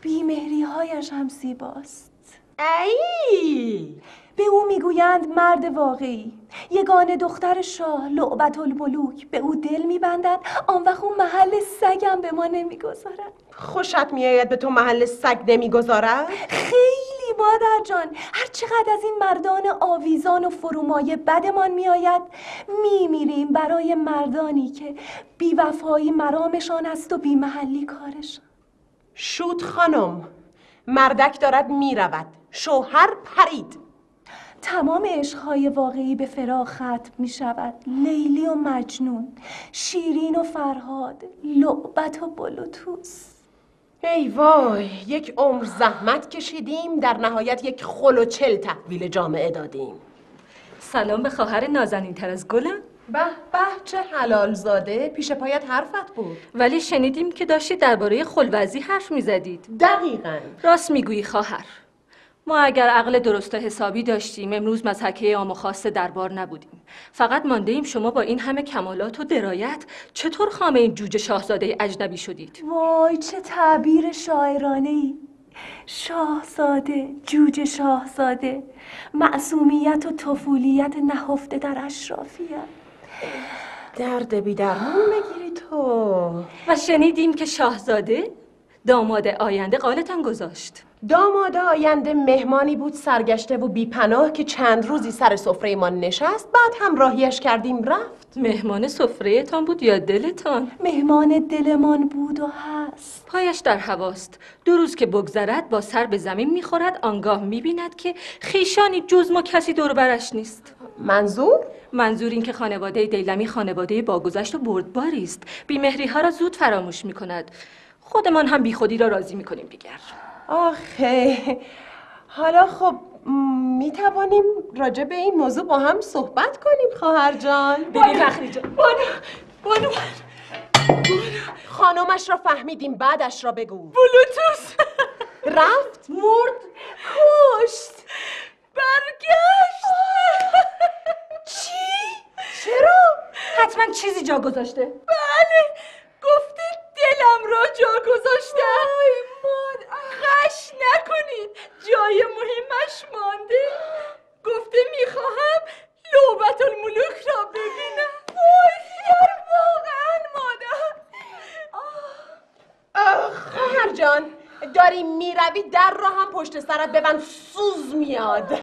بیمهری هایش هم زیباست. ای! به او می‌گویند مرد واقعی. یگان دختر شاه لعبت الملوک به او دل میبندد. آن وقت اون محل سگم به ما نمی‌گذارد. خوشت میآید به تو محل سگ نمی‌گذارد؟ خیلی مادر جان. هر چقدر از این مردان آویزان و فرومایه بدمان میآید میمیریم برای مردانی که بیوفایی مرامشان است و بیمحلی کارشان. شوت خانم مردک دارد می‌رود. شوهر پرید. تمام عشقهای واقعی به فراق ختم می شود لیلی و مجنون شیرین و فرهاد لعبت و بلوتوس. ای وای یک عمر زحمت کشیدیم در نهایت یک خل و چل تحویل جامعه دادیم. سلام به خواهر نازنین تر از گلم. به به چه حلال زاده پیش پایت حرفت بود. ولی شنیدیم که داشتید درباره خلوزی حرف می‌زدید. دقیقا. راست می‌گویی خواهر. ما اگر عقل درست و حسابی داشتیم امروز مزحکه و خاص دربار نبودیم. فقط مانده ایم شما با این همه کمالات و درایت چطور خامه این جوجه شاهزاده اجنبی شدید؟ وای چه تعبیر شاعرانه ای. شاهزاده جوجه شاهزاده. معصومیت و طفولیت نهفته در اشرافیت. درد بی درمون بگیری تو. و شنیدیم که شاهزاده داماد آینده قالتان گذاشت. داماد آینده مهمانی بود سرگشته و بیپناه که چند روزی سر سفره ما نشست. بعد هم راهیش کردیم رفت. مهمان سفرهتان بود یا دلتان مهمان دلمان بود و هست. پایش در هواست. دو روز که بگذرد با سر به زمین می‌خورد. آنگاه می‌بیند که خیشانی جز ما کسی دور برش نیست. منظور؟ منظور این که خانواده دیلمی خانواده باگذشت و بردباری است. بیمهری ها را زود فراموش می‌کند. خودمان هم بیخودی را راضی می‌کنیم دیگر. آخه. حالا خب می توانیم راجع به این موضوع با هم صحبت کنیم خواهر جان. ببین جان. بانو. بانو. خانمش را فهمیدیم بعدش را بگو. بلوتوس. رفت مرد. حتما چیزی جا گذاشته. بله گفته دلم را جا گذاشته. غش نکنید جای مهمش مانده. گفته می‌خواهم لوبت الملوک را ببینم. وای واقعا مادر. خواهر جان داری می‌روی در را هم پشت سرت ببند سوز میاد.